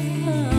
come.